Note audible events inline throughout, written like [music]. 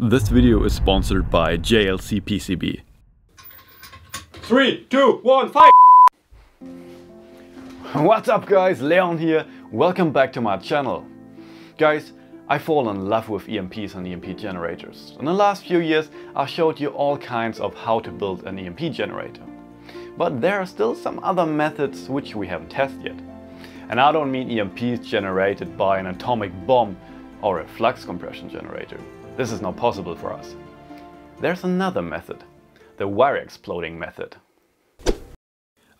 This video is sponsored by JLC PCB. Three, two, one, fight! What's up guys, Leon here. Welcome back to my channel. Guys, I fall in love with EMPs and EMP generators. In the last few years I showed you all kinds of how to build an EMP generator. But there are still some other methods which we haven't tested yet. And I don't mean EMPs generated by an atomic bomb or a flux compression generator. This is not possible for us. There's another method, the wire exploding method.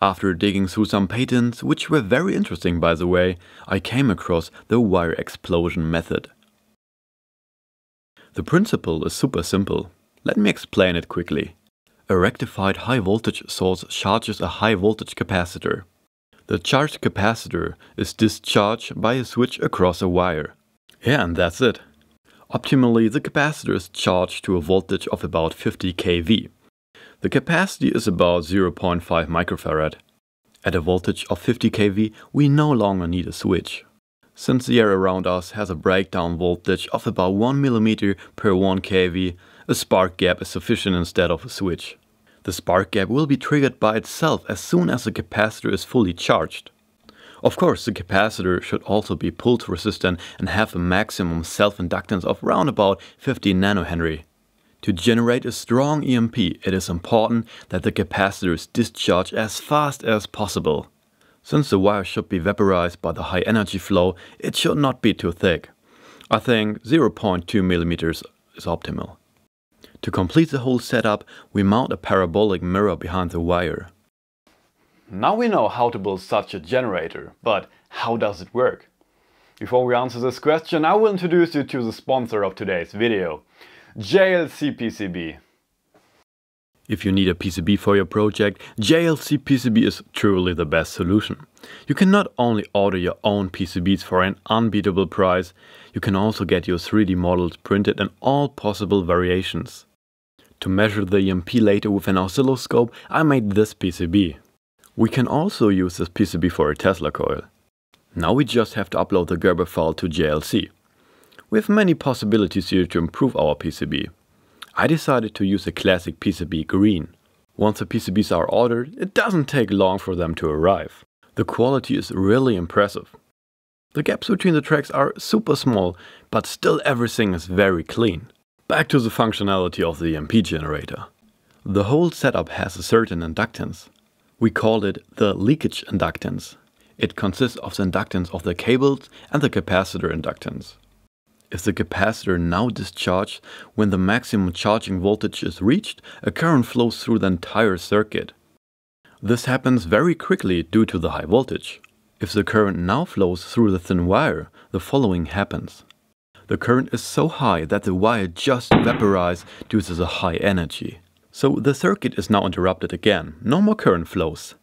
After digging through some patents, which were very interesting by the way, I came across the wire explosion method. The principle is super simple. Let me explain it quickly. A rectified high voltage source charges a high voltage capacitor. The charged capacitor is discharged by a switch across a wire. Yeah, and that's it. Optimally, the capacitor is charged to a voltage of about 50 kV. The capacity is about 0.5 microfarad. At a voltage of 50 kV, we no longer need a switch. Since the air around us has a breakdown voltage of about 1 mm per 1 kV, a spark gap is sufficient instead of a switch. The spark gap will be triggered by itself as soon as the capacitor is fully charged. Of course, the capacitor should also be pulse resistant and have a maximum self-inductance of around about 50 nanohenry. To generate a strong EMP, it is important that the capacitor is discharged as fast as possible. Since the wire should be vaporized by the high energy flow, it should not be too thick. I think 0.2 mm is optimal. To complete the whole setup, we mount a parabolic mirror behind the wire. Now we know how to build such a generator, but how does it work? Before we answer this question, I will introduce you to the sponsor of today's video, JLC PCB. If you need a PCB for your project, JLC PCB is truly the best solution. You can not only order your own PCBs for an unbeatable price, you can also get your 3D models printed in all possible variations. To measure the EMP later with an oscilloscope, I made this PCB. We can also use this PCB for a Tesla coil. Now we just have to upload the Gerber file to JLC. We have many possibilities here to improve our PCB. I decided to use a classic PCB green. Once the PCBs are ordered, it doesn't take long for them to arrive. The quality is really impressive. The gaps between the tracks are super small, but still everything is very clean. Back to the functionality of the EMP generator. The whole setup has a certain inductance. We call it the leakage inductance. It consists of the inductance of the cables and the capacitor inductance. If the capacitor now discharges when the maximum charging voltage is reached, a current flows through the entire circuit. This happens very quickly due to the high voltage. If the current now flows through the thin wire, the following happens. The current is so high that the wire just vaporizes due to the high energy. So the circuit is now interrupted again, no more current flows.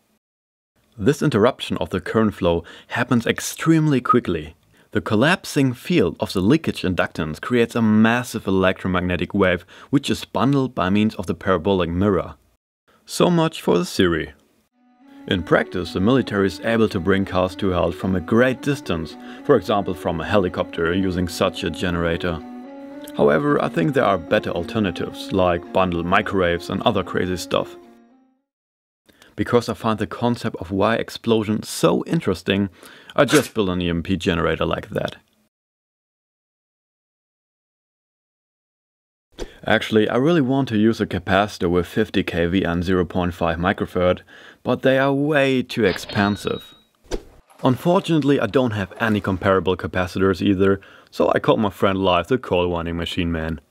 This interruption of the current flow happens extremely quickly. The collapsing field of the leakage inductance creates a massive electromagnetic wave which is bundled by means of the parabolic mirror. So much for the theory. In practice, the military is able to bring cars to a halt from a great distance, for example from a helicopter using such a generator. However, I think there are better alternatives, like bundled microwaves and other crazy stuff. Because I find the concept of wire explosion so interesting, I just built an EMP generator like that. Actually, I really want to use a capacitor with 50 kV and 0.5 microfarad, but they are way too expensive. Unfortunately, I don't have any comparable capacitors either, so I called my friend Live the coil winding machine man.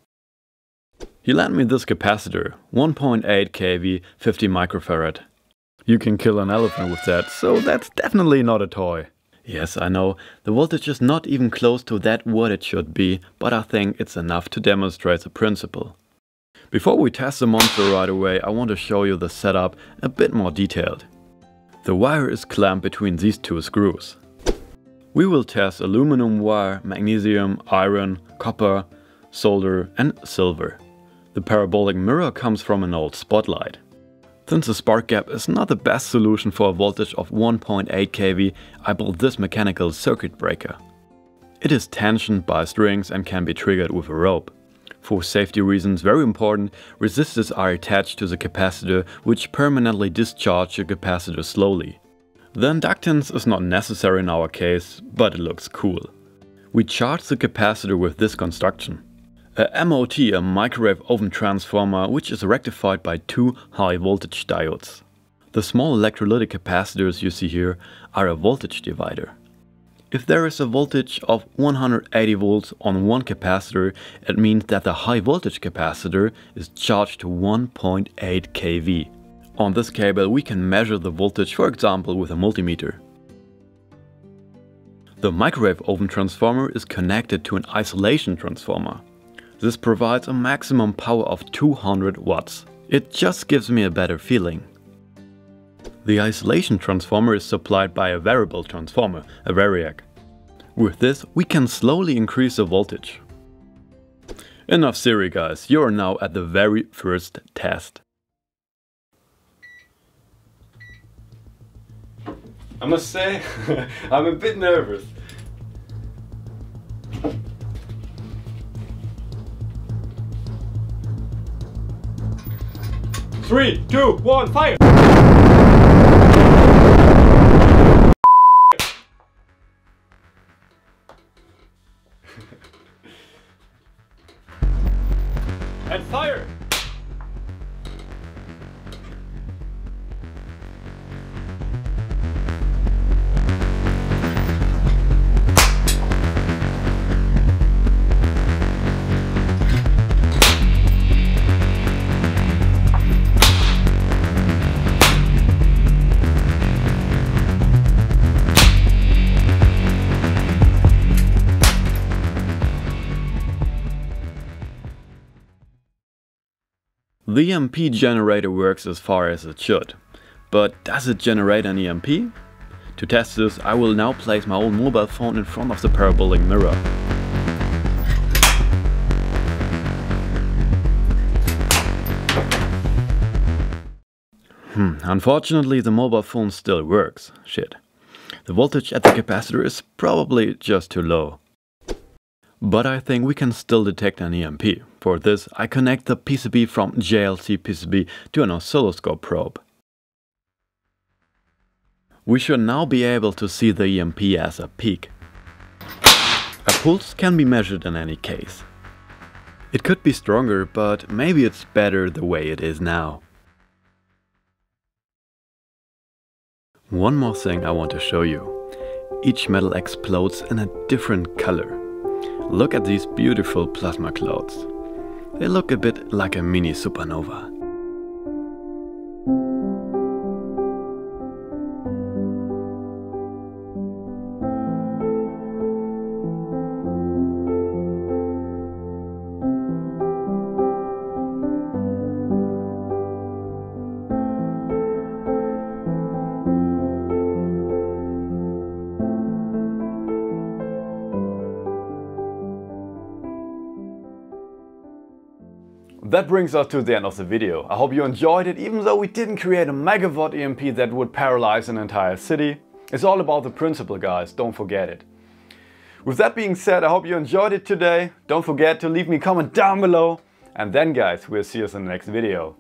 He lent me this capacitor, 1.8 kV, 50 microfarad. You can kill an elephant with that, so that's definitely not a toy. Yes, I know, the voltage is not even close to that what it should be, but I think it's enough to demonstrate the principle. Before we test the monster right away, I want to show you the setup a bit more detailed. The wire is clamped between these two screws. We will test aluminum wire, magnesium, iron, copper, solder and silver. The parabolic mirror comes from an old spotlight. Since the spark gap is not the best solution for a voltage of 1.8 kV, I built this mechanical circuit breaker. It is tensioned by strings and can be triggered with a rope. For safety reasons, very important, resistors are attached to the capacitor which permanently discharge the capacitor slowly. The inductance is not necessary in our case, but it looks cool. We charge the capacitor with this construction. A MOT, a microwave oven transformer, which is rectified by two high voltage diodes. The small electrolytic capacitors you see here are a voltage divider. If there is a voltage of 180 volts on one capacitor, it means that the high voltage capacitor is charged to 1.8 kV. On this cable we can measure the voltage for example with a multimeter. The microwave oven transformer is connected to an isolation transformer. This provides a maximum power of 200 watts. It just gives me a better feeling. The isolation transformer is supplied by a variable transformer, a variac. With this, we can slowly increase the voltage. Enough theory guys, you are now at the very first test. I must say, [laughs] I'm a bit nervous. Three, two, one, fire! [laughs] and fire! The EMP generator works as far as it should. But does it generate an EMP? To test this, I will now place my old mobile phone in front of the parabolic mirror. Hmm, unfortunately the mobile phone still works. Shit. The voltage at the capacitor is probably just too low. But I think we can still detect an EMP. For this, I connect the PCB from JLC PCB to an oscilloscope probe. We should now be able to see the EMP as a peak. A pulse can be measured in any case. It could be stronger, but maybe it's better the way it is now. One more thing I want to show you. Each metal explodes in a different color. Look at these beautiful plasma clouds. They look a bit like a mini supernova. That brings us to the end of the video. I hope you enjoyed it even though we didn't create a megawatt EMP that would paralyze an entire city. It's all about the principle guys, don't forget it. With that being said, I hope you enjoyed it today. Don't forget to leave me a comment down below. And then guys, we'll see us in the next video.